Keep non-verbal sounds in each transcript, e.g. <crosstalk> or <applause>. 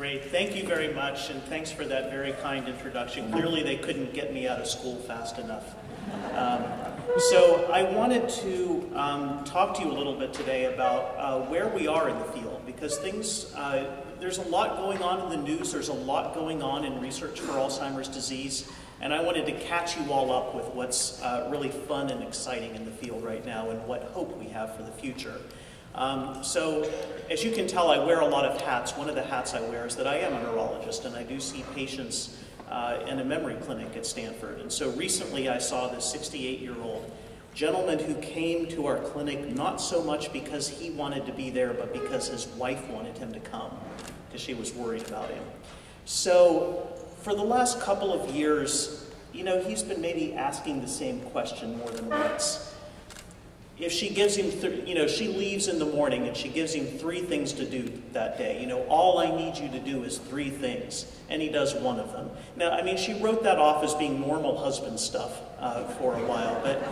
Great. Thank you very much, and thanks for that very kind introduction. Clearly, they couldn't get me out of school fast enough. Um, so I wanted to um, talk to you a little bit today about uh, where we are in the field, because things, uh, there's a lot going on in the news, there's a lot going on in research for Alzheimer's disease, and I wanted to catch you all up with what's uh, really fun and exciting in the field right now and what hope we have for the future. Um, so, as you can tell, I wear a lot of hats. One of the hats I wear is that I am a neurologist and I do see patients uh, in a memory clinic at Stanford. And so recently I saw this 68 year old gentleman who came to our clinic not so much because he wanted to be there, but because his wife wanted him to come because she was worried about him. So, for the last couple of years, you know, he's been maybe asking the same question more than once if she gives him, th- you know, she leaves in the morning and she gives him three things to do that day. You know, all I need you to do is three things, and he does one of them. Now, I mean, she wrote that off as being normal husband stuff uh, for a while, but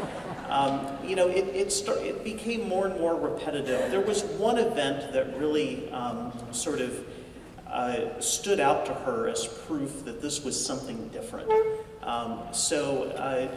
um, you know, it it, start, it became more and more repetitive. There was one event that really um, sort of uh, stood out to her as proof that this was something different. Um, so. Uh,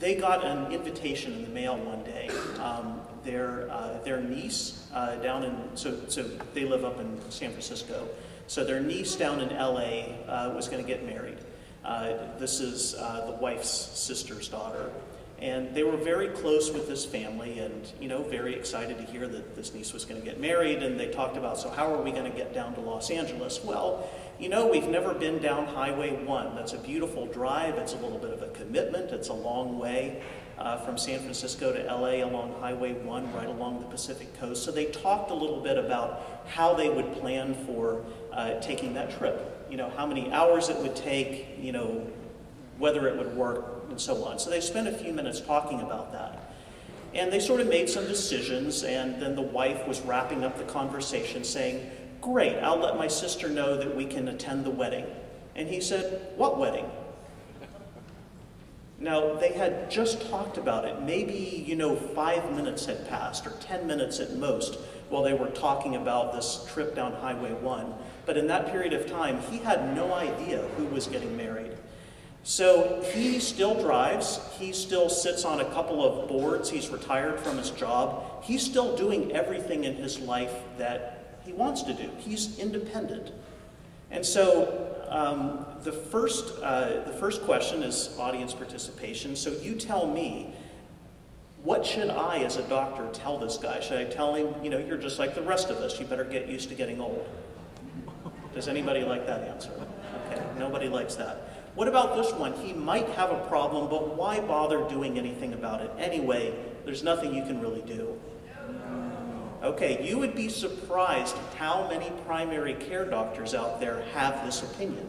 they got an invitation in the mail one day. Um, their, uh, their niece uh, down in, so, so they live up in San Francisco. So their niece down in LA uh, was going to get married. Uh, this is uh, the wife's sister's daughter. And they were very close with this family and, you know, very excited to hear that this niece was going to get married. And they talked about, so how are we going to get down to Los Angeles? Well, you know, we've never been down Highway 1. That's a beautiful drive. It's a little bit of a commitment. It's a long way uh, from San Francisco to LA along Highway 1, right along the Pacific coast. So they talked a little bit about how they would plan for uh, taking that trip. You know, how many hours it would take, you know, whether it would work, and so on. So they spent a few minutes talking about that. And they sort of made some decisions, and then the wife was wrapping up the conversation saying, Great, I'll let my sister know that we can attend the wedding. And he said, What wedding? Now, they had just talked about it. Maybe, you know, five minutes had passed, or ten minutes at most, while they were talking about this trip down Highway 1. But in that period of time, he had no idea who was getting married. So he still drives. He still sits on a couple of boards. He's retired from his job. He's still doing everything in his life that he wants to do. He's independent. And so um, the, first, uh, the first question is audience participation. So you tell me, what should I, as a doctor, tell this guy? Should I tell him, you know, you're just like the rest of us, you better get used to getting old? Does anybody like that answer? Okay, nobody likes that. What about this one? He might have a problem, but why bother doing anything about it? Anyway, there's nothing you can really do. Okay, you would be surprised how many primary care doctors out there have this opinion.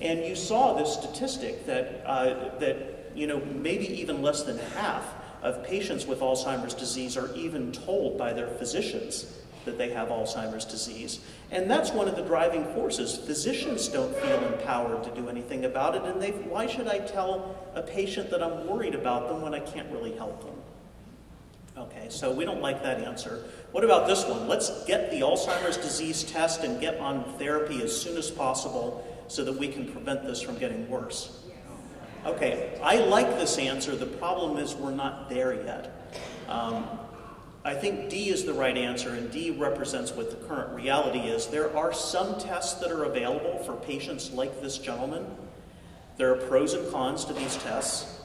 And you saw this statistic that, uh, that you know, maybe even less than half of patients with Alzheimer's disease are even told by their physicians that they have Alzheimer's disease. And that's one of the driving forces. Physicians don't feel empowered to do anything about it, and they, why should I tell a patient that I'm worried about them when I can't really help them? Okay, so we don't like that answer. What about this one? Let's get the Alzheimer's disease test and get on therapy as soon as possible so that we can prevent this from getting worse. Okay, I like this answer. The problem is we're not there yet. Um, I think D is the right answer, and D represents what the current reality is. There are some tests that are available for patients like this gentleman. There are pros and cons to these tests.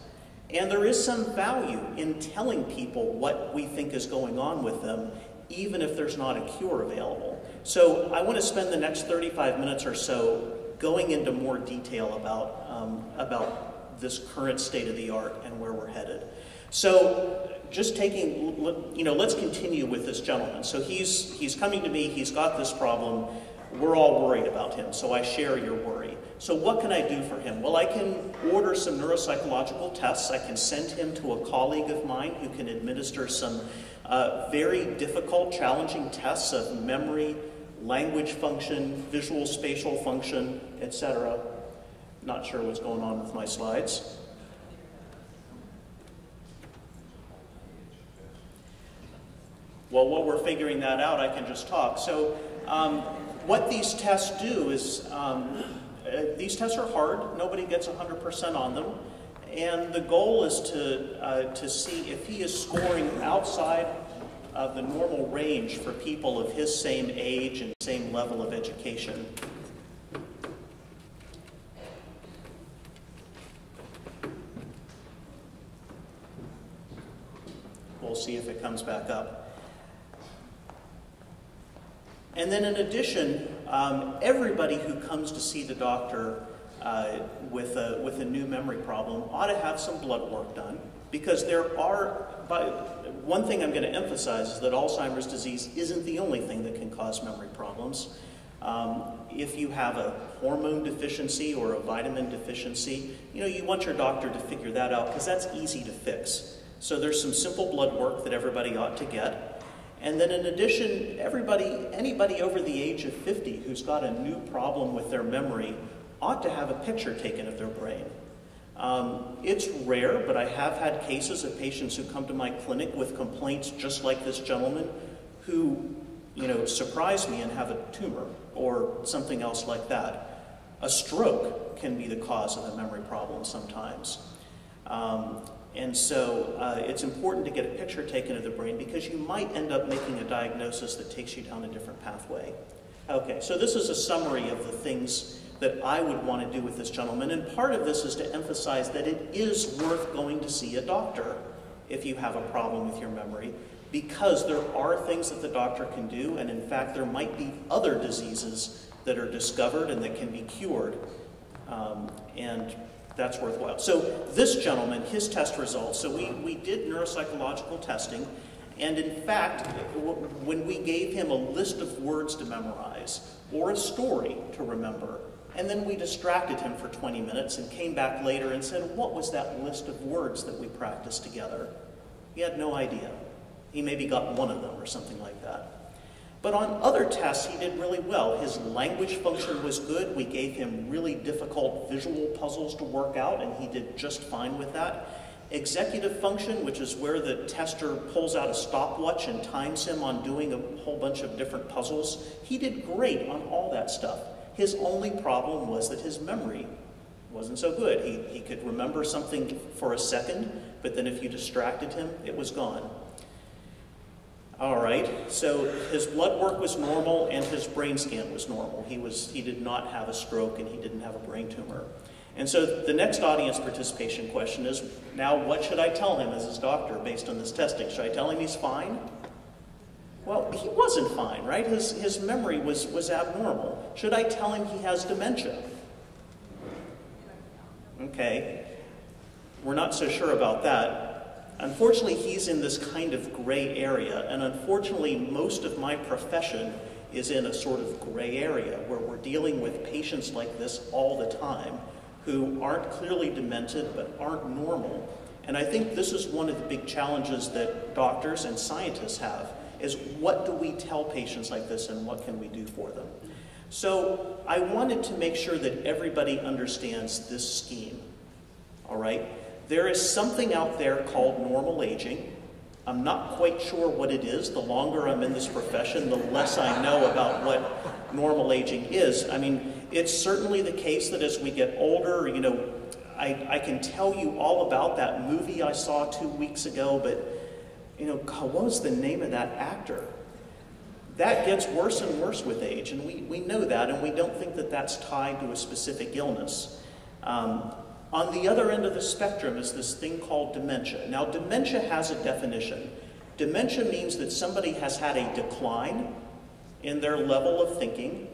And there is some value in telling people what we think is going on with them, even if there's not a cure available. So I want to spend the next 35 minutes or so going into more detail about, um, about this current state of the art and where we're headed. So just taking, you know, let's continue with this gentleman. So he's, he's coming to me, he's got this problem. We're all worried about him, so I share your worry. So what can I do for him? Well, I can order some neuropsychological tests. I can send him to a colleague of mine who can administer some uh, very difficult, challenging tests of memory, language function, visual spatial function, etc. Not sure what's going on with my slides. Well, while we're figuring that out, I can just talk. So um, what these tests do is, um, uh, these tests are hard. Nobody gets 100% on them. And the goal is to, uh, to see if he is scoring outside of the normal range for people of his same age and same level of education. We'll see if it comes back up. And then in addition, um, everybody who comes to see the doctor uh, with, a, with a new memory problem ought to have some blood work done because there are, by, one thing I'm going to emphasize is that Alzheimer's disease isn't the only thing that can cause memory problems. Um, if you have a hormone deficiency or a vitamin deficiency, you know, you want your doctor to figure that out because that's easy to fix. So there's some simple blood work that everybody ought to get. And then in addition, everybody, anybody over the age of 50 who's got a new problem with their memory ought to have a picture taken of their brain. Um, it's rare, but I have had cases of patients who come to my clinic with complaints just like this gentleman who, you know, surprise me and have a tumor or something else like that. A stroke can be the cause of a memory problem sometimes. Um, and so uh, it's important to get a picture taken of the brain because you might end up making a diagnosis that takes you down a different pathway. Okay, so this is a summary of the things that I would want to do with this gentleman. And part of this is to emphasize that it is worth going to see a doctor if you have a problem with your memory, because there are things that the doctor can do, and in fact, there might be other diseases that are discovered and that can be cured. Um, and that's worthwhile. So this gentleman, his test results, so we, we did neuropsychological testing, and in fact, when we gave him a list of words to memorize or a story to remember, and then we distracted him for 20 minutes and came back later and said, What was that list of words that we practiced together? He had no idea. He maybe got one of them or something like that. But on other tests, he did really well. His language function was good. We gave him really difficult visual puzzles to work out, and he did just fine with that. Executive function, which is where the tester pulls out a stopwatch and times him on doing a whole bunch of different puzzles, he did great on all that stuff. His only problem was that his memory wasn't so good. He, he could remember something for a second, but then if you distracted him, it was gone. All right, so his blood work was normal and his brain scan was normal. He, was, he did not have a stroke and he didn't have a brain tumor. And so the next audience participation question is, now what should I tell him as his doctor based on this testing? Should I tell him he's fine? Well, he wasn't fine, right? His, his memory was, was abnormal. Should I tell him he has dementia? Okay, we're not so sure about that. Unfortunately, he's in this kind of gray area, and unfortunately, most of my profession is in a sort of gray area where we're dealing with patients like this all the time who aren't clearly demented but aren't normal. And I think this is one of the big challenges that doctors and scientists have is what do we tell patients like this and what can we do for them? So I wanted to make sure that everybody understands this scheme, all right? There is something out there called normal aging. I'm not quite sure what it is. The longer I'm in this profession, the less I know about what normal aging is. I mean, it's certainly the case that as we get older, you know, I, I can tell you all about that movie I saw two weeks ago, but you know, God, what was the name of that actor? That gets worse and worse with age, and we, we know that, and we don't think that that's tied to a specific illness. Um, on the other end of the spectrum is this thing called dementia. Now, dementia has a definition. Dementia means that somebody has had a decline in their level of thinking.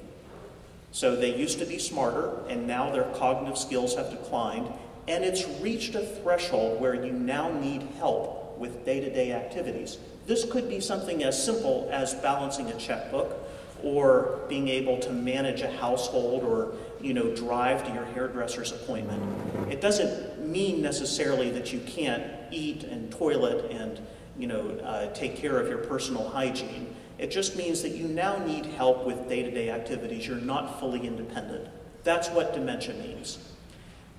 So they used to be smarter, and now their cognitive skills have declined, and it's reached a threshold where you now need help with day-to-day activities. This could be something as simple as balancing a checkbook or being able to manage a household or you know drive to your hairdresser's appointment. It doesn't mean necessarily that you can't eat and toilet and you know uh, take care of your personal hygiene. It just means that you now need help with day-to-day -day activities. You're not fully independent. That's what dementia means.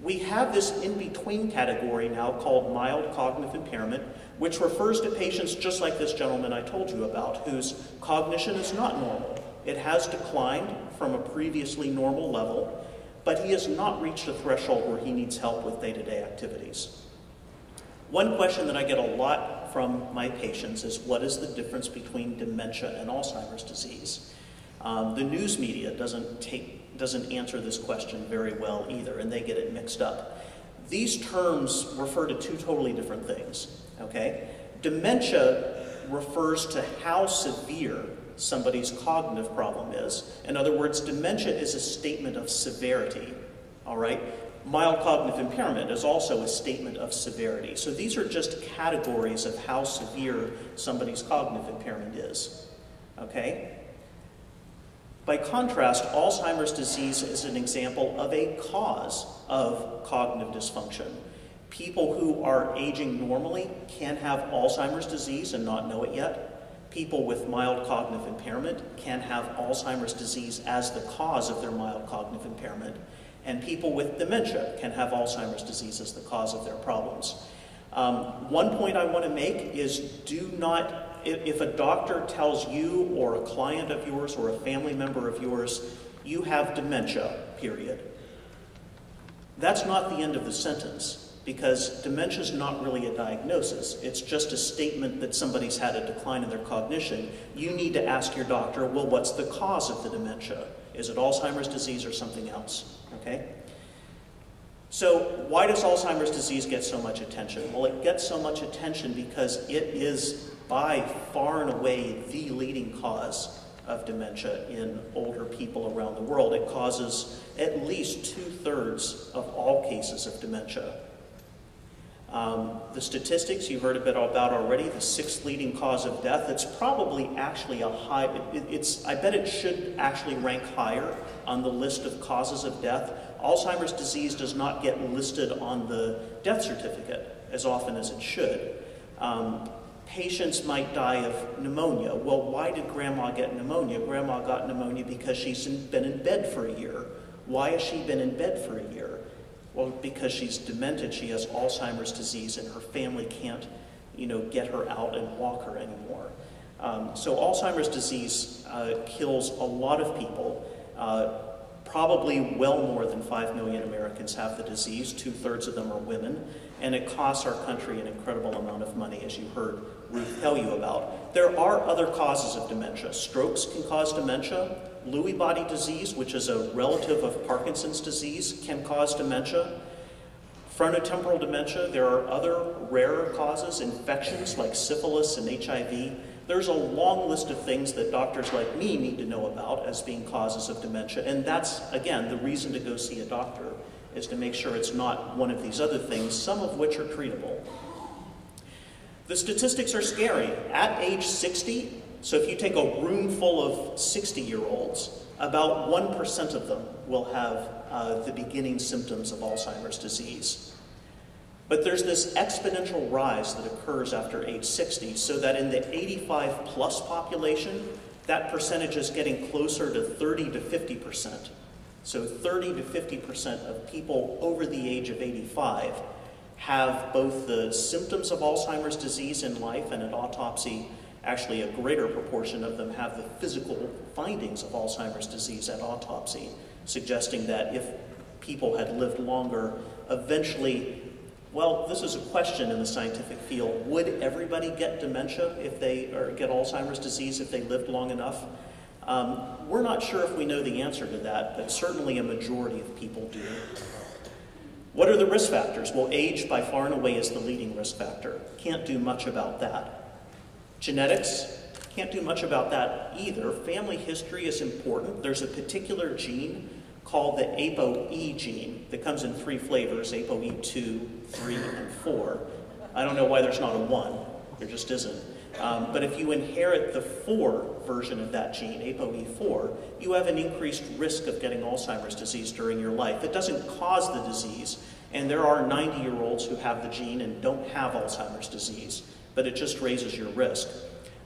We have this in-between category now called mild cognitive impairment, which refers to patients just like this gentleman I told you about, whose cognition is not normal. It has declined from a previously normal level, but he has not reached a threshold where he needs help with day-to-day activities. One question that I get a lot from my patients is what is the difference between dementia and Alzheimer's disease? Um, the news media doesn't, take, doesn't answer this question very well either, and they get it mixed up. These terms refer to two totally different things, okay? Dementia refers to how severe somebody's cognitive problem is. In other words, dementia is a statement of severity, all right? Mild cognitive impairment is also a statement of severity. So these are just categories of how severe somebody's cognitive impairment is, okay? By contrast, Alzheimer's disease is an example of a cause of cognitive dysfunction. People who are aging normally can have Alzheimer's disease and not know it yet. People with mild cognitive impairment can have Alzheimer's disease as the cause of their mild cognitive impairment. And people with dementia can have Alzheimer's disease as the cause of their problems. Um, one point I want to make is do not if a doctor tells you or a client of yours or a family member of yours, you have dementia, period, that's not the end of the sentence because dementia is not really a diagnosis. It's just a statement that somebody's had a decline in their cognition. You need to ask your doctor, well, what's the cause of the dementia? Is it Alzheimer's disease or something else? Okay? So, why does Alzheimer's disease get so much attention? Well, it gets so much attention because it is by far and away the leading cause of dementia in older people around the world. It causes at least two thirds of all cases of dementia. Um, the statistics you heard a bit about already, the sixth leading cause of death, it's probably actually a high, it, it's, I bet it should actually rank higher on the list of causes of death. Alzheimer's disease does not get listed on the death certificate as often as it should. Um, patients might die of pneumonia. Well, why did grandma get pneumonia? Grandma got pneumonia because she's been in bed for a year. Why has she been in bed for a year? Well, because she's demented, she has Alzheimer's disease and her family can't, you know, get her out and walk her anymore. Um, so Alzheimer's disease uh, kills a lot of people. Uh, probably well more than 5 million Americans have the disease. Two-thirds of them are women and it costs our country an incredible amount of money, as you heard Ruth tell you about. There are other causes of dementia. Strokes can cause dementia. Lewy body disease, which is a relative of Parkinson's disease, can cause dementia. Frontotemporal dementia, there are other rarer causes, infections like syphilis and HIV. There's a long list of things that doctors like me need to know about as being causes of dementia, and that's, again, the reason to go see a doctor is to make sure it's not one of these other things, some of which are treatable. The statistics are scary. At age 60, so if you take a room full of 60-year-olds, about 1% of them will have uh, the beginning symptoms of Alzheimer's disease. But there's this exponential rise that occurs after age 60, so that in the 85 plus population, that percentage is getting closer to 30 to 50 percent. So 30 to 50% of people over the age of 85 have both the symptoms of Alzheimer's disease in life and at autopsy, actually a greater proportion of them have the physical findings of Alzheimer's disease at autopsy, suggesting that if people had lived longer, eventually, well, this is a question in the scientific field. Would everybody get dementia if they, or get Alzheimer's disease if they lived long enough? Um, we're not sure if we know the answer to that, but certainly a majority of people do. What are the risk factors? Well, age by far and away is the leading risk factor. Can't do much about that. Genetics, can't do much about that either. Family history is important. There's a particular gene called the ApoE gene that comes in three flavors, ApoE2, 3, and 4. I don't know why there's not a 1. There just isn't. Um, but if you inherit the 4 version of that gene, ApoE4, you have an increased risk of getting Alzheimer's disease during your life. It doesn't cause the disease, and there are 90-year-olds who have the gene and don't have Alzheimer's disease, but it just raises your risk.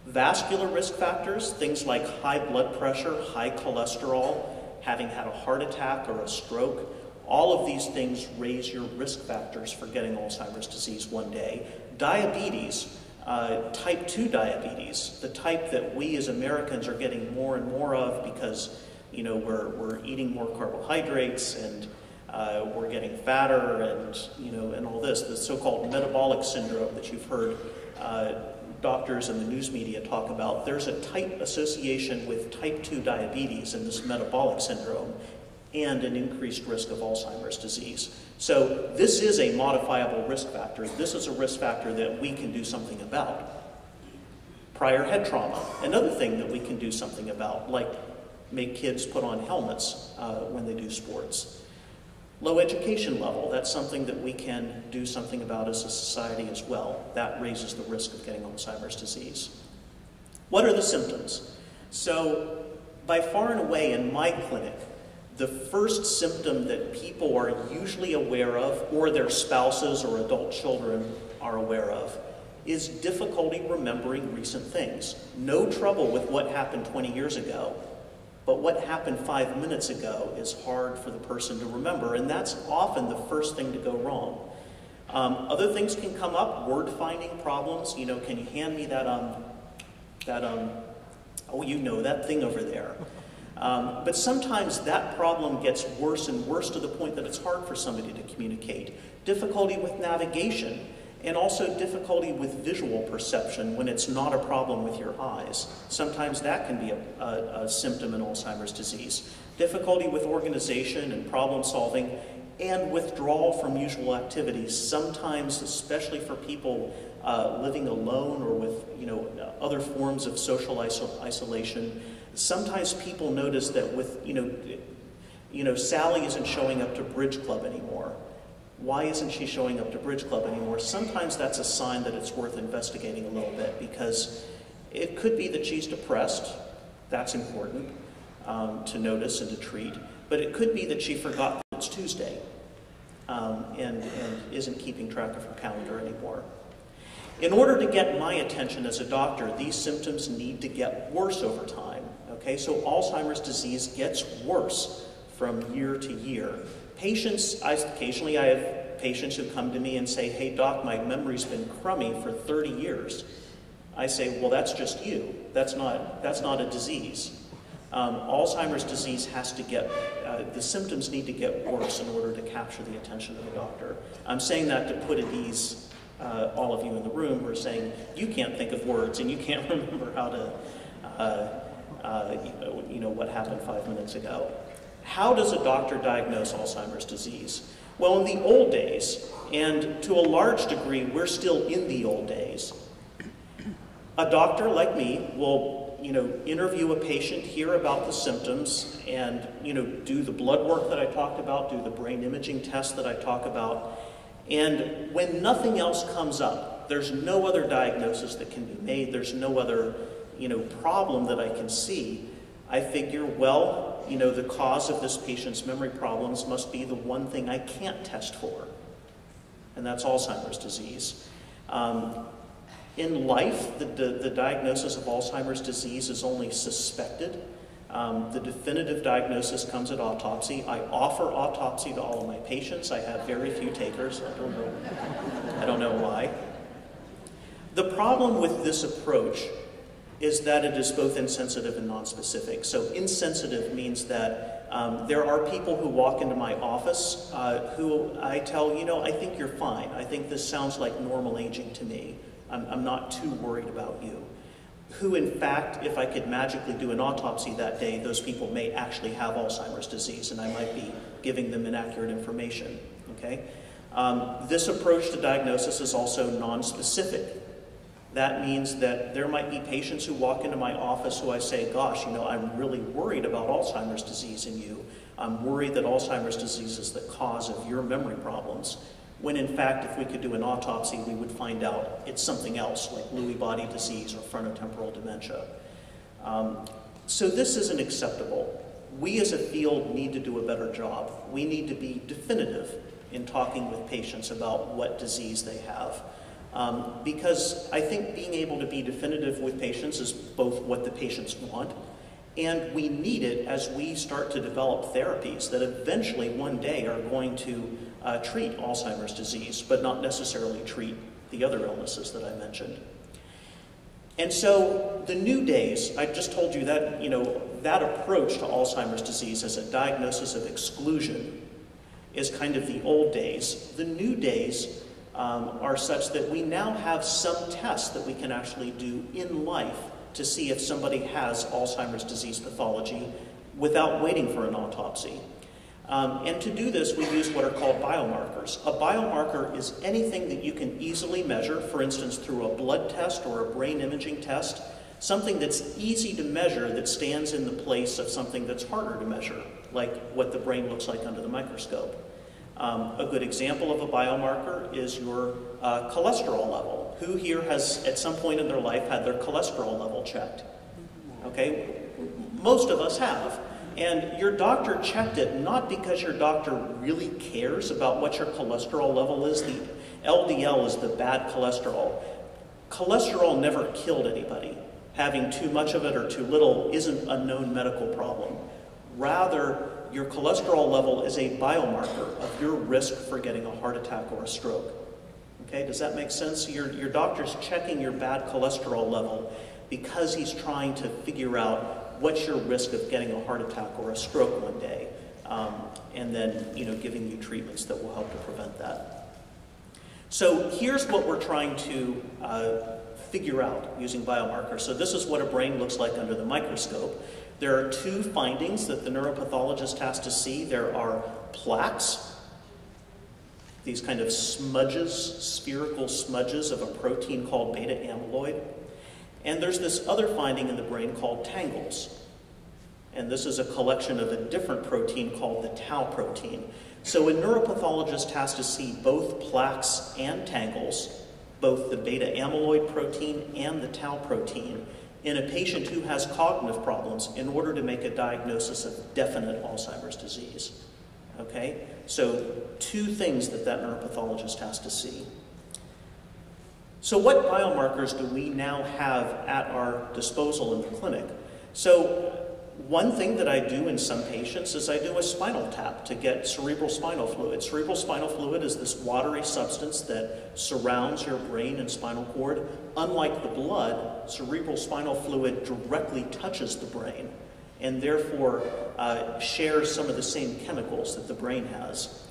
Vascular risk factors, things like high blood pressure, high cholesterol, having had a heart attack or a stroke, all of these things raise your risk factors for getting Alzheimer's disease one day. Diabetes, Uh, type 2 diabetes, the type that we as Americans are getting more and more of because you know, we're, we're eating more carbohydrates and uh, we're getting fatter and, you know, and all this, the so-called metabolic syndrome that you've heard uh, doctors and the news media talk about. There's a tight association with type 2 diabetes and this metabolic syndrome and an increased risk of Alzheimer's disease. So this is a modifiable risk factor. This is a risk factor that we can do something about. Prior head trauma, another thing that we can do something about, like make kids put on helmets uh, when they do sports. Low education level, that's something that we can do something about as a society as well. That raises the risk of getting Alzheimer's disease. What are the symptoms? So, by far and away in my clinic, the first symptom that people are usually aware of, or their spouses or adult children are aware of, is difficulty remembering recent things. No trouble with what happened 20 years ago, but what happened five minutes ago is hard for the person to remember, and that's often the first thing to go wrong. Um, other things can come up, word finding problems. You know, can you hand me that, um, that, um, oh, you know, that thing over there. Um, but sometimes that problem gets worse and worse to the point that it's hard for somebody to communicate. Difficulty with navigation, and also difficulty with visual perception when it's not a problem with your eyes. Sometimes that can be a, a, a symptom in Alzheimer's disease. Difficulty with organization and problem solving, and withdrawal from usual activities. Sometimes, especially for people uh, living alone or with you know other forms of social iso isolation, sometimes people notice that with, you know, you know, Sally isn't showing up to Bridge Club anymore. Why isn't she showing up to Bridge Club anymore? Sometimes that's a sign that it's worth investigating a little bit because it could be that she's depressed. That's important um, to notice and to treat. But it could be that she forgot that it's Tuesday um, and, and isn't keeping track of her calendar anymore. In order to get my attention as a doctor, these symptoms need to get worse over time. Okay, so Alzheimer's disease gets worse from year to year. Patients, I, occasionally I have patients who come to me and say, hey doc, my memory's been crummy for 30 years. I say, well, that's just you. That's not, that's not a disease. Um, Alzheimer's disease has to get, uh, the symptoms need to get worse in order to capture the attention of the doctor. I'm saying that to put at ease uh, all of you in the room who are saying, you can't think of words and you can't <laughs> remember how to uh, uh, you know, what happened five minutes ago. How does a doctor diagnose Alzheimer's disease? Well, in the old days, and to a large degree, we're still in the old days, a doctor like me will, you know, interview a patient, hear about the symptoms, and, you know, do the blood work that I talked about, do the brain imaging test that I talk about. And when nothing else comes up, there's no other diagnosis that can be made, there's no other you know, problem that I can see, I figure, well, you know, the cause of this patient's memory problems must be the one thing I can't test for, and that's Alzheimer's disease. Um, in life, the, the, the, diagnosis of Alzheimer's disease is only suspected. Um, the definitive diagnosis comes at autopsy. I offer autopsy to all of my patients. I have very few takers. I don't know, I don't know why. The problem with this approach is that it is both insensitive and nonspecific. So insensitive means that um, there are people who walk into my office uh, who I tell, you know, I think you're fine. I think this sounds like normal aging to me. I'm, I'm not too worried about you. Who, in fact, if I could magically do an autopsy that day, those people may actually have Alzheimer's disease, and I might be giving them inaccurate information. Okay? Um, this approach to diagnosis is also nonspecific. That means that there might be patients who walk into my office who I say, gosh, you know, I'm really worried about Alzheimer's disease in you. I'm worried that Alzheimer's disease is the cause of your memory problems. When in fact, if we could do an autopsy, we would find out it's something else, like Lewy body disease or frontotemporal dementia. Um, so this isn't acceptable. We as a field need to do a better job. We need to be definitive in talking with patients about what disease they have. Um, because I think being able to be definitive with patients is both what the patients want, and we need it as we start to develop therapies that eventually one day are going to uh, treat Alzheimer's disease, but not necessarily treat the other illnesses that I mentioned. And so the new days, I just told you that, you know, that approach to Alzheimer's disease as a diagnosis of exclusion is kind of the old days. The new days um, are such that we now have some tests that we can actually do in life to see if somebody has Alzheimer's disease pathology without waiting for an autopsy. Um, and to do this, we use what are called biomarkers. A biomarker is anything that you can easily measure, for instance, through a blood test or a brain imaging test, something that's easy to measure that stands in the place of something that's harder to measure, like what the brain looks like under the microscope. Um, a good example of a biomarker is your uh, cholesterol level. Who here has, at some point in their life, had their cholesterol level checked? Okay, most of us have. And your doctor checked it not because your doctor really cares about what your cholesterol level is. The LDL is the bad cholesterol. Cholesterol never killed anybody. Having too much of it or too little isn't a known medical problem. Rather, your cholesterol level is a biomarker of your risk for getting a heart attack or a stroke. Okay, does that make sense? Your, your doctor's checking your bad cholesterol level because he's trying to figure out what's your risk of getting a heart attack or a stroke one day, um, and then you know giving you treatments that will help to prevent that. So here's what we're trying to uh, figure out using biomarkers. So this is what a brain looks like under the microscope. There are two findings that the neuropathologist has to see. There are plaques, these kind of smudges, spherical smudges of a protein called beta amyloid. And there's this other finding in the brain called tangles. And this is a collection of a different protein called the tau protein. So a neuropathologist has to see both plaques and tangles, both the beta amyloid protein and the tau protein, in a patient who has cognitive problems in order to make a diagnosis of definite Alzheimer's disease. Okay? So, two things that that neuropathologist has to see. So what biomarkers do we now have at our disposal in the clinic? So one thing that I do in some patients is I do a spinal tap to get cerebral spinal fluid. Cerebral spinal fluid is this watery substance that surrounds your brain and spinal cord. Unlike the blood, cerebral spinal fluid directly touches the brain and therefore uh, shares some of the same chemicals that the brain has.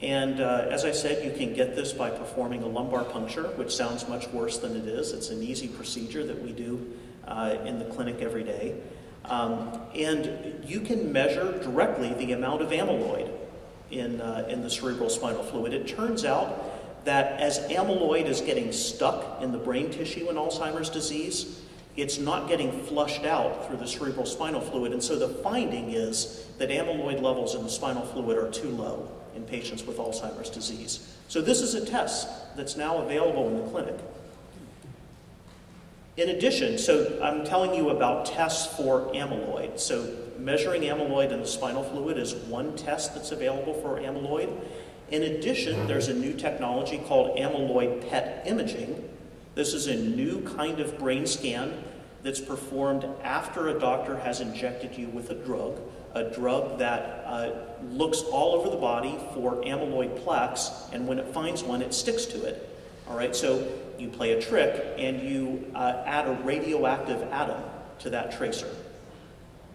And uh, as I said, you can get this by performing a lumbar puncture, which sounds much worse than it is. It's an easy procedure that we do uh, in the clinic every day. Um, and you can measure directly the amount of amyloid in, uh, in the cerebral spinal fluid. It turns out that as amyloid is getting stuck in the brain tissue in Alzheimer's disease, it's not getting flushed out through the cerebral spinal fluid. And so the finding is that amyloid levels in the spinal fluid are too low in patients with Alzheimer's disease. So this is a test that's now available in the clinic. In addition, so I'm telling you about tests for amyloid. So measuring amyloid in the spinal fluid is one test that's available for amyloid. In addition, there's a new technology called amyloid PET imaging. This is a new kind of brain scan that's performed after a doctor has injected you with a drug a drug that uh, looks all over the body for amyloid plaques, and when it finds one, it sticks to it. All right, so you play a trick and you uh, add a radioactive atom to that tracer.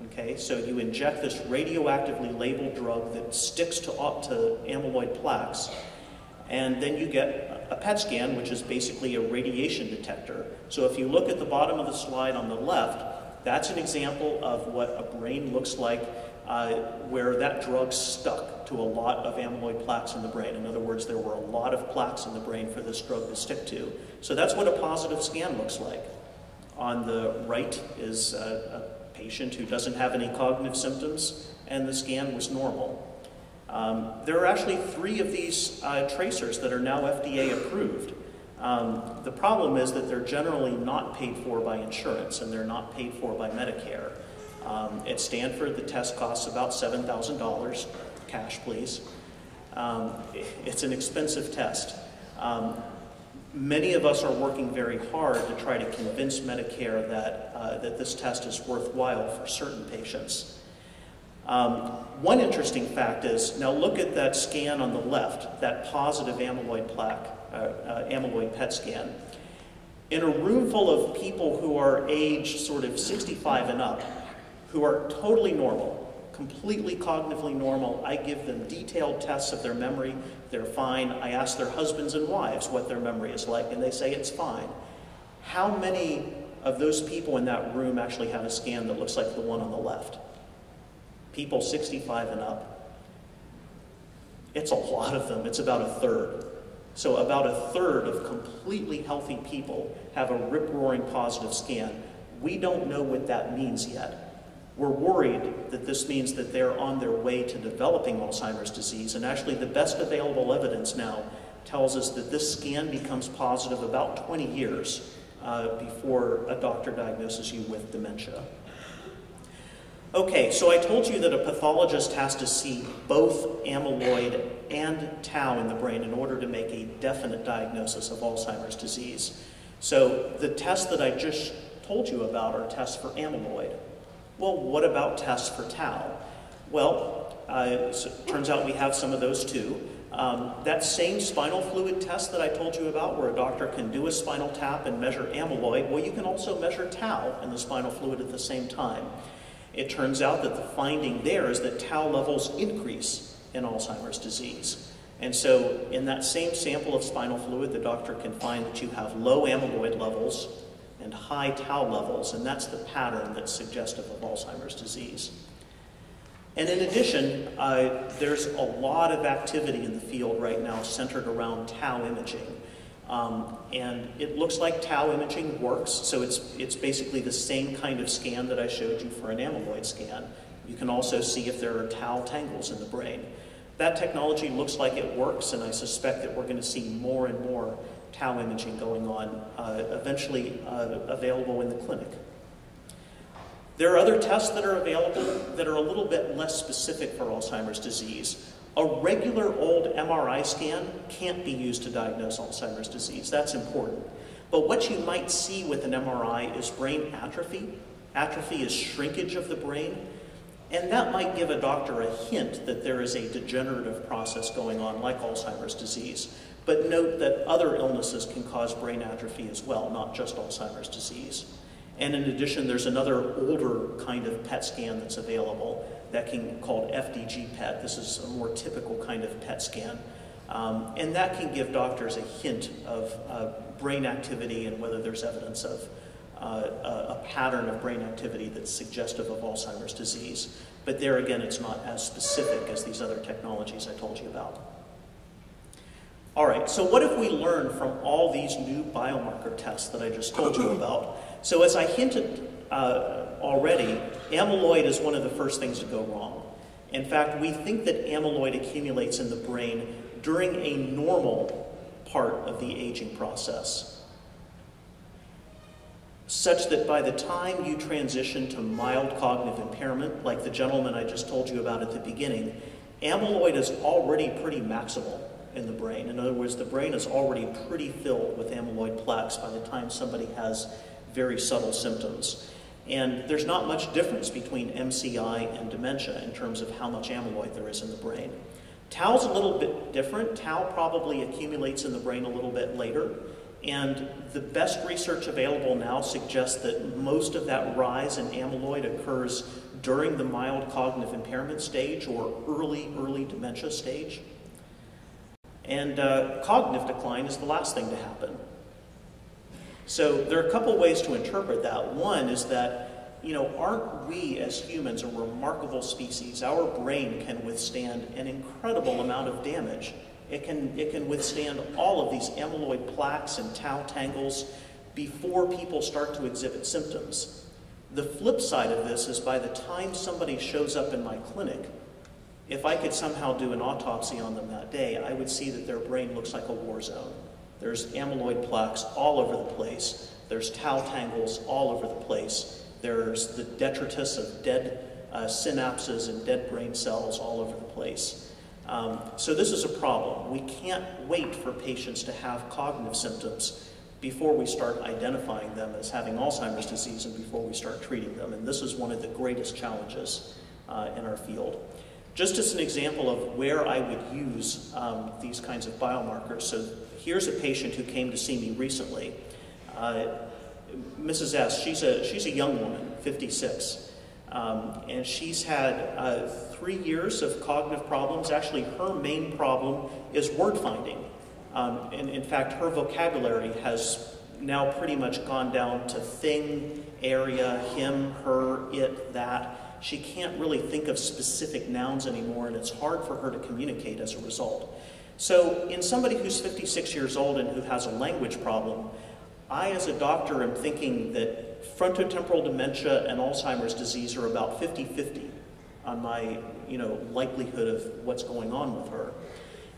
Okay, so you inject this radioactively labeled drug that sticks to, uh, to amyloid plaques, and then you get a PET scan, which is basically a radiation detector. So if you look at the bottom of the slide on the left, that's an example of what a brain looks like uh, where that drug stuck to a lot of amyloid plaques in the brain. In other words, there were a lot of plaques in the brain for this drug to stick to. So that's what a positive scan looks like. On the right is a, a patient who doesn't have any cognitive symptoms, and the scan was normal. Um, there are actually three of these uh, tracers that are now FDA approved. Um, the problem is that they're generally not paid for by insurance and they're not paid for by Medicare. Um, at Stanford, the test costs about $7,000, cash please. Um, it's an expensive test. Um, many of us are working very hard to try to convince Medicare that, uh, that this test is worthwhile for certain patients. Um, one interesting fact is, now look at that scan on the left, that positive amyloid plaque, uh, uh, amyloid PET scan. In a room full of people who are age sort of 65 and up, who are totally normal, completely cognitively normal, I give them detailed tests of their memory. They're fine. I ask their husbands and wives what their memory is like, and they say it's fine. How many of those people in that room actually have a scan that looks like the one on the left? People 65 and up. It's a lot of them. It's about a third. So, about a third of completely healthy people have a rip roaring positive scan. We don't know what that means yet. We're worried that this means that they're on their way to developing Alzheimer's disease, and actually, the best available evidence now tells us that this scan becomes positive about 20 years uh, before a doctor diagnoses you with dementia. Okay, so I told you that a pathologist has to see both amyloid and tau in the brain in order to make a definite diagnosis of Alzheimer's disease. So the tests that I just told you about are tests for amyloid. Well, what about tests for tau? Well, uh, turns out we have some of those too. Um, that same spinal fluid test that I told you about, where a doctor can do a spinal tap and measure amyloid, well, you can also measure tau in the spinal fluid at the same time. It turns out that the finding there is that tau levels increase in Alzheimer's disease. And so, in that same sample of spinal fluid, the doctor can find that you have low amyloid levels and high tau levels, and that's the pattern that's suggestive of Alzheimer's disease. And in addition, uh, there's a lot of activity in the field right now centered around tau imaging. Um, and it looks like tau imaging works, so it's, it's basically the same kind of scan that I showed you for an amyloid scan. You can also see if there are tau tangles in the brain. That technology looks like it works, and I suspect that we're going to see more and more tau imaging going on, uh, eventually uh, available in the clinic. There are other tests that are available that are a little bit less specific for Alzheimer's disease. A regular old MRI scan can't be used to diagnose Alzheimer's disease. That's important. But what you might see with an MRI is brain atrophy. Atrophy is shrinkage of the brain. And that might give a doctor a hint that there is a degenerative process going on, like Alzheimer's disease. But note that other illnesses can cause brain atrophy as well, not just Alzheimer's disease. And in addition, there's another older kind of PET scan that's available that can called FDG PET. This is a more typical kind of PET scan. Um, and that can give doctors a hint of uh, brain activity and whether there's evidence of uh, a, a pattern of brain activity that's suggestive of Alzheimer's disease. But there again, it's not as specific as these other technologies I told you about. All right, so what if we learn from all these new biomarker tests that I just told you about? So as I hinted uh, already, amyloid is one of the first things to go wrong. In fact, we think that amyloid accumulates in the brain during a normal part of the aging process, such that by the time you transition to mild cognitive impairment, like the gentleman I just told you about at the beginning, amyloid is already pretty maximal in the brain. In other words, the brain is already pretty filled with amyloid plaques by the time somebody has very subtle symptoms. And there's not much difference between MCI and dementia in terms of how much amyloid there is in the brain. Tau's a little bit different. Tau probably accumulates in the brain a little bit later. And the best research available now suggests that most of that rise in amyloid occurs during the mild cognitive impairment stage or early, early dementia stage. And uh, cognitive decline is the last thing to happen. So there are a couple ways to interpret that. One is that, you know, aren't we as humans a remarkable species? Our brain can withstand an incredible amount of damage. It can, it can withstand all of these amyloid plaques and tau tangles before people start to exhibit symptoms. The flip side of this is by the time somebody shows up in my clinic, if I could somehow do an autopsy on them that day, I would see that their brain looks like a war zone. There's amyloid plaques all over the place. There's tau tangles all over the place. There's the detritus of dead uh, synapses and dead brain cells all over the place. Um, so this is a problem. We can't wait for patients to have cognitive symptoms before we start identifying them as having Alzheimer's disease and before we start treating them. And this is one of the greatest challenges uh, in our field. Just as an example of where I would use um, these kinds of biomarkers, so here's a patient who came to see me recently. Uh, Mrs. S, she's a, she's a young woman, 56, um, and she's had uh, three years of cognitive problems. Actually, her main problem is word finding. Um, and in fact, her vocabulary has now pretty much gone down to thing, area, him, her, it, that. She can't really think of specific nouns anymore, and it's hard for her to communicate as a result. So, in somebody who's 56 years old and who has a language problem, I, as a doctor, am thinking that frontotemporal dementia and Alzheimer's disease are about 50 50 on my you know, likelihood of what's going on with her.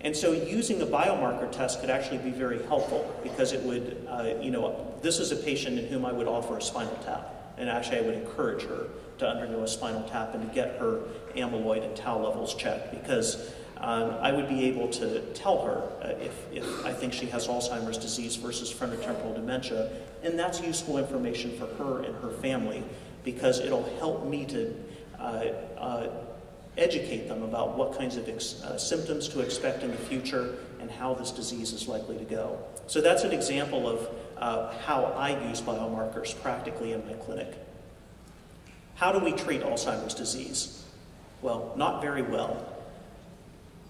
And so using a biomarker test could actually be very helpful because it would, uh, you know, this is a patient in whom I would offer a spinal tap. And actually, I would encourage her to undergo a spinal tap and to get her amyloid and tau levels checked because um, I would be able to tell her uh, if, if I think she has Alzheimer's disease versus frontotemporal dementia. And that's useful information for her and her family because it'll help me to uh, uh, educate them about what kinds of uh, symptoms to expect in the future and how this disease is likely to go. So that's an example of uh, how I use biomarkers practically in my clinic. How do we treat Alzheimer's disease? Well, not very well.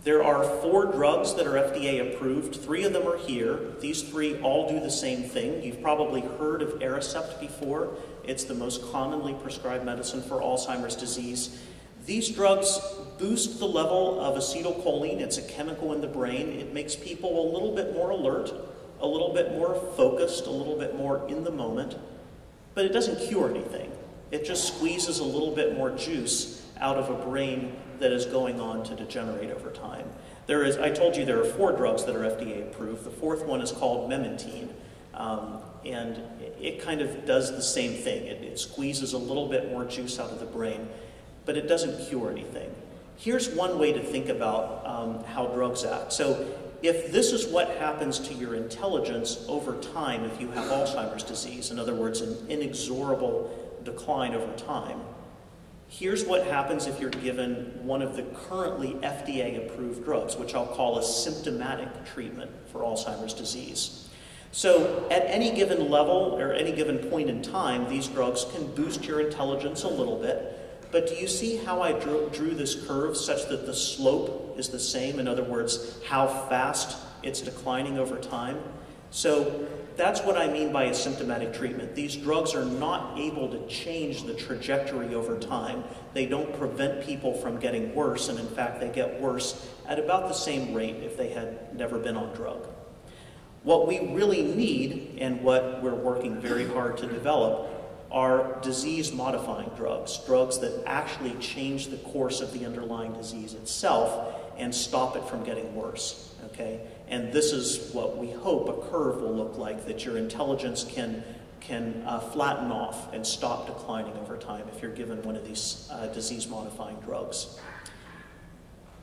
There are four drugs that are FDA approved. Three of them are here. These three all do the same thing. You've probably heard of Aricept before. It's the most commonly prescribed medicine for Alzheimer's disease. These drugs boost the level of acetylcholine. It's a chemical in the brain. It makes people a little bit more alert, a little bit more focused, a little bit more in the moment. But it doesn't cure anything. It just squeezes a little bit more juice out of a brain that is going on to degenerate over time. There is, I told you there are four drugs that are FDA approved. The fourth one is called memantine. Um, and it kind of does the same thing. It, it squeezes a little bit more juice out of the brain but it doesn't cure anything. Here's one way to think about um, how drugs act. So, if this is what happens to your intelligence over time if you have Alzheimer's disease, in other words, an inexorable decline over time, here's what happens if you're given one of the currently FDA approved drugs, which I'll call a symptomatic treatment for Alzheimer's disease. So, at any given level or any given point in time, these drugs can boost your intelligence a little bit but do you see how I drew, drew this curve such that the slope is the same? In other words, how fast it's declining over time? So that's what I mean by a symptomatic treatment. These drugs are not able to change the trajectory over time. They don't prevent people from getting worse, and in fact, they get worse at about the same rate if they had never been on drug. What we really need, and what we're working very hard to develop, are disease modifying drugs, drugs that actually change the course of the underlying disease itself and stop it from getting worse. Okay? And this is what we hope a curve will look like that your intelligence can, can uh, flatten off and stop declining over time if you're given one of these uh, disease modifying drugs.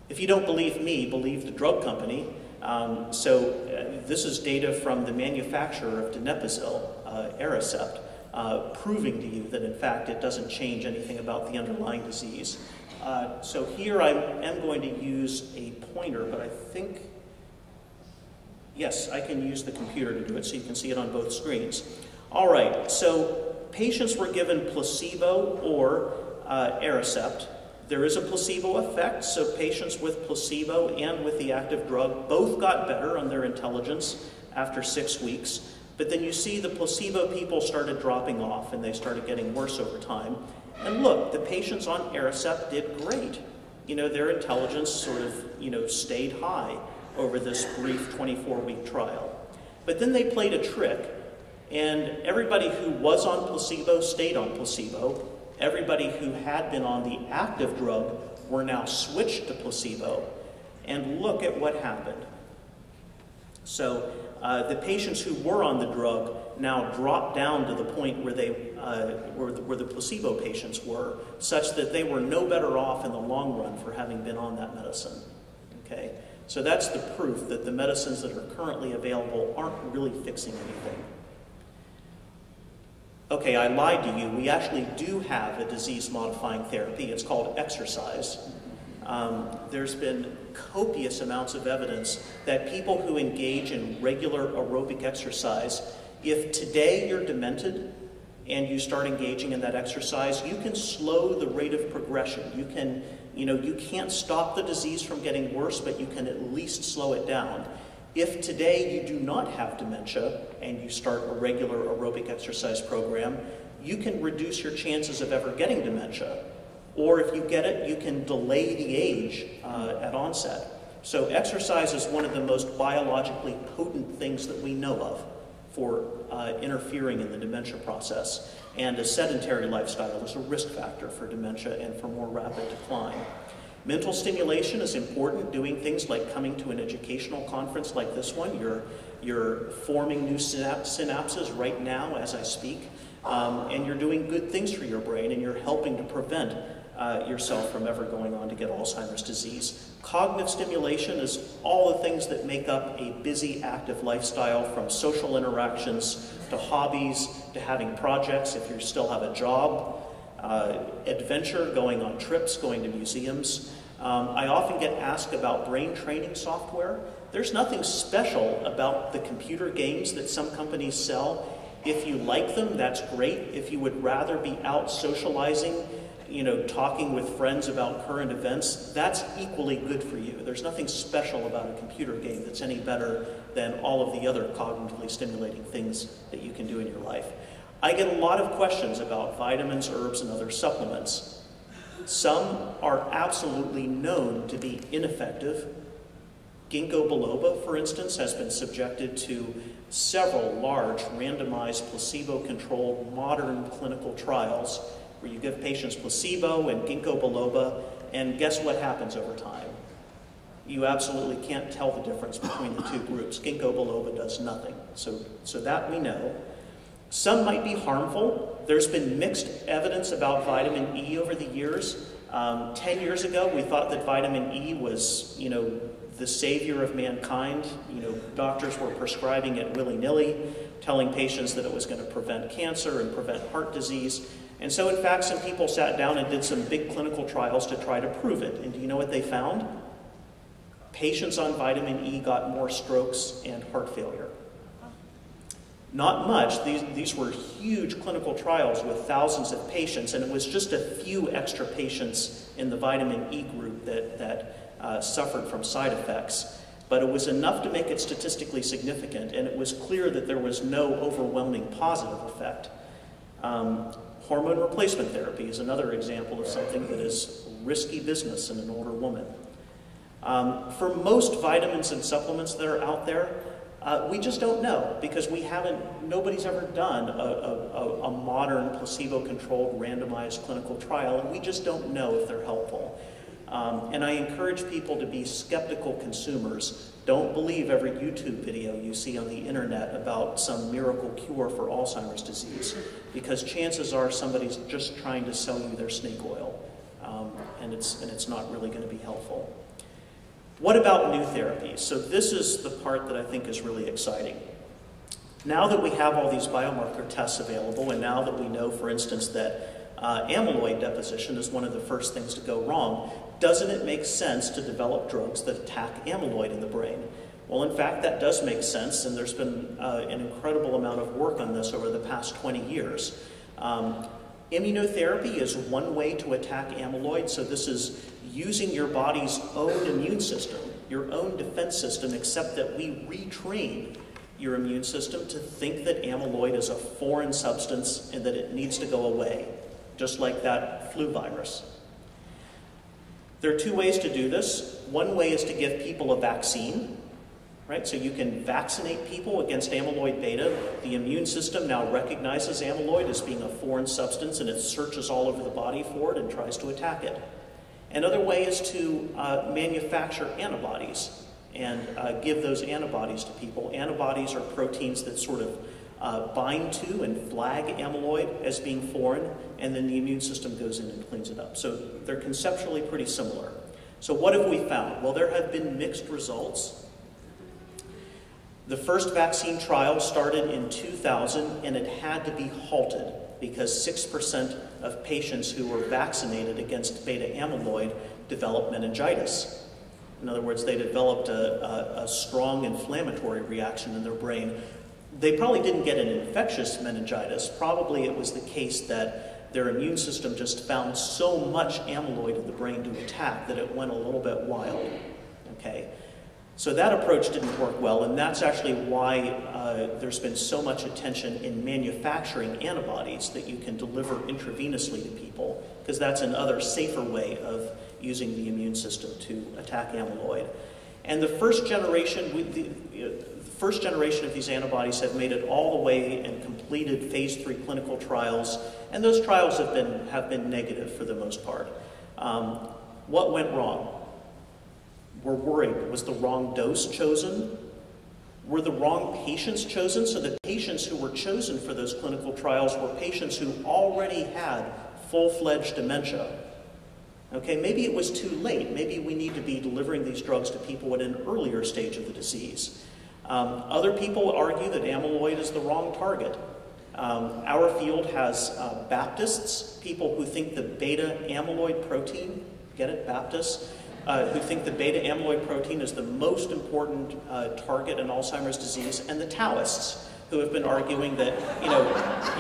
If you don't believe me, believe the drug company. Um, so, uh, this is data from the manufacturer of donepezil, uh, Aricept uh, proving to you that in fact it doesn't change anything about the underlying disease. Uh, so here I am going to use a pointer, but I think, yes, I can use the computer to do it so you can see it on both screens. All right, so patients were given placebo or uh, Aricept. There is a placebo effect, so patients with placebo and with the active drug both got better on their intelligence after six weeks. But then you see the placebo people started dropping off and they started getting worse over time. And look, the patients on Aricept did great. You know, their intelligence sort of, you know, stayed high over this brief 24-week trial. But then they played a trick, and everybody who was on placebo stayed on placebo. Everybody who had been on the active drug were now switched to placebo. And look at what happened. So uh, the patients who were on the drug now dropped down to the point where they uh, where, the, where the placebo patients were, such that they were no better off in the long run for having been on that medicine. Okay, so that's the proof that the medicines that are currently available aren't really fixing anything. Okay, I lied to you. We actually do have a disease-modifying therapy. It's called exercise. Um, there's been copious amounts of evidence that people who engage in regular aerobic exercise If today you're demented and you start engaging in that exercise, you can slow the rate of progression. You can, you know, you can't stop the disease from getting worse, but you can at least slow it down. If today you do not have dementia and you start a regular aerobic exercise program, you can reduce your chances of ever getting dementia. Or if you get it, you can delay the age uh, at onset. So exercise is one of the most biologically potent things that we know of for uh, interfering in the dementia process. And a sedentary lifestyle is a risk factor for dementia and for more rapid decline. Mental stimulation is important, doing things like coming to an educational conference like this one. You're, you're forming new synapses right now as I speak, um, and you're doing good things for your brain, and you're helping to prevent uh, yourself from ever going on to get Alzheimer's disease. Cognitive stimulation is all the things that make up a busy, active lifestyle from social interactions to hobbies to having projects if you still have a job, uh, adventure, going on trips, going to museums. Um, I often get asked about brain training software. There's nothing special about the computer games that some companies sell. If you like them, that's great. If you would rather be out socializing, you know, talking with friends about current events, that's equally good for you. There's nothing special about a computer game that's any better than all of the other cognitively stimulating things that you can do in your life. I get a lot of questions about vitamins, herbs, and other supplements. Some are absolutely known to be ineffective. Ginkgo biloba, for instance, has been subjected to several large randomized placebo-controlled modern clinical trials where you give patients placebo and ginkgo biloba, and guess what happens over time? You absolutely can't tell the difference between the two groups. Ginkgo biloba does nothing. So, so that we know. Some might be harmful. There's been mixed evidence about vitamin E over the years. Um, Ten years ago, we thought that vitamin E was, you know, the savior of mankind. You know, doctors were prescribing it willy-nilly, telling patients that it was going to prevent cancer and prevent heart disease. And so, in fact, some people sat down and did some big clinical trials to try to prove it. And do you know what they found? Patients on vitamin E got more strokes and heart failure. Not much. These, these were huge clinical trials with thousands of patients, and it was just a few extra patients in the vitamin E group that, that uh, suffered from side effects. But it was enough to make it statistically significant, and it was clear that there was no overwhelming positive effect. Um, hormone replacement therapy is another example of something that is risky business in an older woman. Um, for most vitamins and supplements that are out there, uh, we just don't know because we haven't, nobody's ever done a, a, a modern placebo-controlled randomized clinical trial and we just don't know if they're helpful. Um, and I encourage people to be skeptical consumers. Don't believe every YouTube video you see on the internet about some miracle cure for Alzheimer's disease, because chances are somebody's just trying to sell you their snake oil, um, and, it's, and it's not really going to be helpful. What about new therapies? So this is the part that I think is really exciting. Now that we have all these biomarker tests available, and now that we know, for instance, that uh, amyloid deposition is one of the first things to go wrong, doesn't it make sense to develop drugs that attack amyloid in the brain? Well, in fact, that does make sense, and there's been uh, an incredible amount of work on this over the past 20 years. Um, immunotherapy is one way to attack amyloid, so this is using your body's own immune system, your own defense system, except that we retrain your immune system to think that amyloid is a foreign substance and that it needs to go away, just like that flu virus. There are two ways to do this. One way is to give people a vaccine, right? So you can vaccinate people against amyloid beta. The immune system now recognizes amyloid as being a foreign substance and it searches all over the body for it and tries to attack it. Another way is to uh, manufacture antibodies and uh, give those antibodies to people. Antibodies are proteins that sort of uh, bind to and flag amyloid as being foreign, and then the immune system goes in and cleans it up. So they're conceptually pretty similar. So what have we found? Well, there have been mixed results. The first vaccine trial started in 2000, and it had to be halted because 6% of patients who were vaccinated against beta amyloid developed meningitis. In other words, they developed a, a, a strong inflammatory reaction in their brain they probably didn't get an infectious meningitis. Probably it was the case that their immune system just found so much amyloid in the brain to attack that it went a little bit wild. Okay? So that approach didn't work well, and that's actually why uh, there's been so much attention in manufacturing antibodies that you can deliver intravenously to people, because that's another safer way of using the immune system to attack amyloid. And the first generation, the, the first generation of these antibodies have made it all the way and completed phase three clinical trials, and those trials have been, have been negative for the most part. Um, what went wrong? We're worried. Was the wrong dose chosen? Were the wrong patients chosen? So the patients who were chosen for those clinical trials were patients who already had full-fledged dementia. Okay, maybe it was too late. Maybe we need to be delivering these drugs to people at an earlier stage of the disease. Um, other people argue that amyloid is the wrong target. Um, our field has uh, Baptists, people who think the beta amyloid protein, get it, Baptists, uh, who think the beta amyloid protein is the most important uh, target in Alzheimer's disease, and the Taoists, who have been arguing that, you know,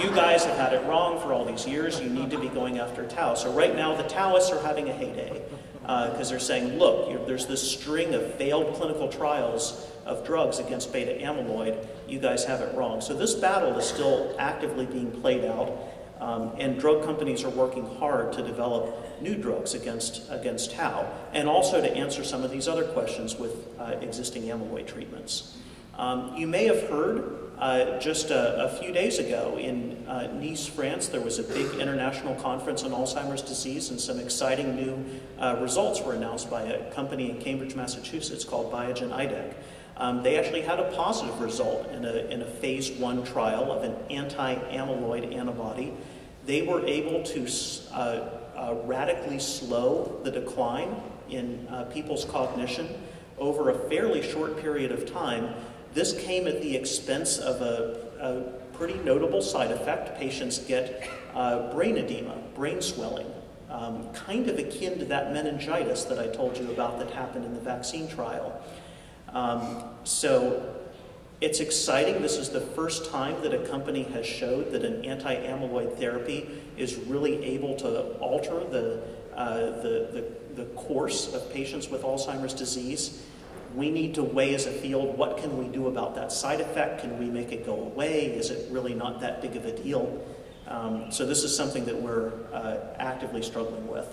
you guys have had it wrong for all these years, you need to be going after tau. So right now, the Taoists are having a heyday because uh, they're saying, look, there's this string of failed clinical trials of drugs against beta amyloid, you guys have it wrong. So this battle is still actively being played out. Um, and drug companies are working hard to develop new drugs against, against tau, and also to answer some of these other questions with uh, existing amyloid treatments. Um, you may have heard uh, just a, a, few days ago in uh, Nice, France, there was a big international conference on Alzheimer's disease, and some exciting new uh, results were announced by a company in Cambridge, Massachusetts called Biogen Idec. Um, they actually had a positive result in a, in a phase one trial of an anti-amyloid antibody. They were able to uh, uh, radically slow the decline in uh, people's cognition over a fairly short period of time. This came at the expense of a, a pretty notable side effect. Patients get uh, brain edema, brain swelling, um, kind of akin to that meningitis that I told you about that happened in the vaccine trial. Um, so it's exciting. This is the first time that a company has showed that an anti-amyloid therapy is really able to alter the, uh, the, the, the course of patients with Alzheimer's disease. We need to weigh as a field, what can we do about that side effect? Can we make it go away? Is it really not that big of a deal? Um, so this is something that we're uh, actively struggling with.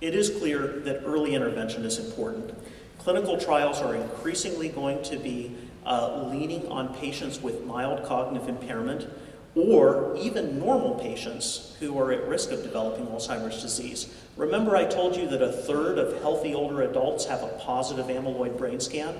It is clear that early intervention is important. Clinical trials are increasingly going to be uh, leaning on patients with mild cognitive impairment or even normal patients who are at risk of developing Alzheimer's disease. Remember I told you that a third of healthy older adults have a positive amyloid brain scan?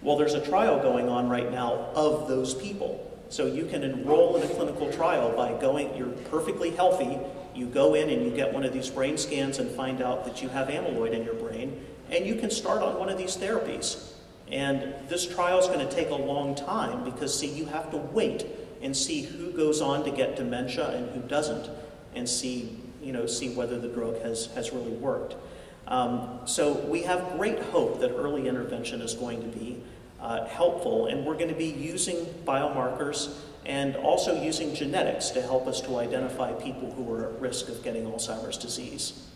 Well, there's a trial going on right now of those people. So you can enroll in a clinical trial by going, you're perfectly healthy, you go in and you get one of these brain scans and find out that you have amyloid in your brain, and you can start on one of these therapies. And this trial is going to take a long time because, see, you have to wait and see who goes on to get dementia and who doesn't, and see, you know, see whether the drug has, has really worked. Um, so we have great hope that early intervention is going to be uh, helpful, and we're going to be using biomarkers and also using genetics to help us to identify people who are at risk of getting Alzheimer's disease.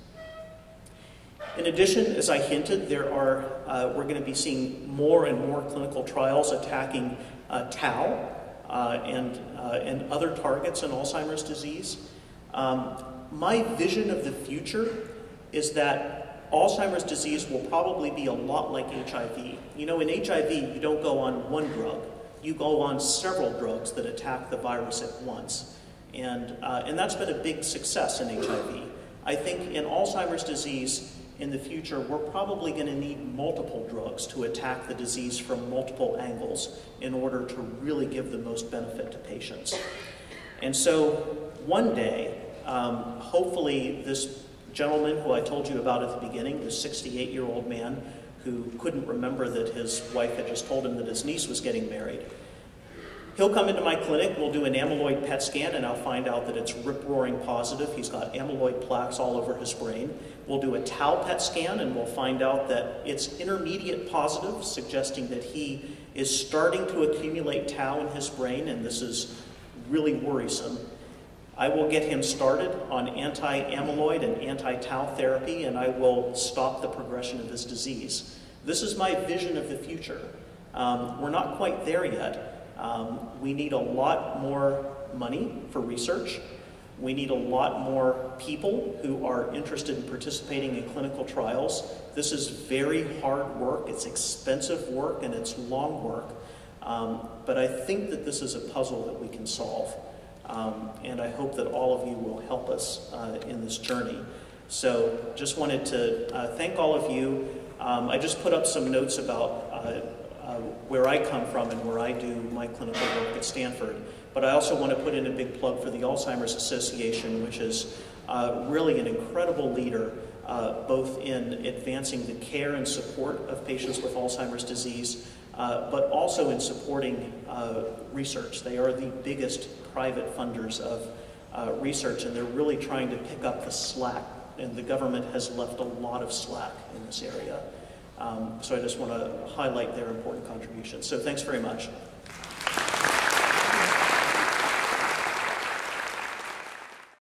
In addition, as I hinted, there are, uh, we're going to be seeing more and more clinical trials attacking uh, tau uh, and, uh, and other targets in Alzheimer's disease. Um, my vision of the future is that Alzheimer's disease will probably be a lot like HIV. You know, in HIV, you don't go on one drug. You go on several drugs that attack the virus at once. And, uh, and that's been a big success in HIV. I think in Alzheimer's disease, in the future, we're probably going to need multiple drugs to attack the disease from multiple angles in order to really give the most benefit to patients. And so one day, um, hopefully this gentleman who I told you about at the beginning, the 68-year-old man who couldn't remember that his wife had just told him that his niece was getting married, He'll come into my clinic, we'll do an amyloid PET scan, and I'll find out that it's rip-roaring positive. He's got amyloid plaques all over his brain. We'll do a tau PET scan, and we'll find out that it's intermediate positive, suggesting that he is starting to accumulate tau in his brain, and this is really worrisome. I will get him started on anti amyloid and anti tau therapy, and I will stop the progression of his disease. This is my vision of the future. Um, we're not quite there yet. Um, we need a lot more money for research. We need a lot more people who are interested in participating in clinical trials. This is very hard work, it's expensive work, and it's long work. Um, but I think that this is a puzzle that we can solve. Um, and I hope that all of you will help us uh, in this journey. So just wanted to uh, thank all of you. Um, I just put up some notes about uh, uh where I come from and where I do my clinical work at Stanford. But I also want to put in a big plug for the Alzheimer's Association, which is uh, really an incredible leader uh, both in advancing the care and support of patients with Alzheimer's disease, uh, but also in supporting uh, research. They are the biggest private funders of uh, research, and they're really trying to pick up the slack, and the government has left a lot of slack in this area. Um, so I just want to highlight their important contributions. So thanks very much.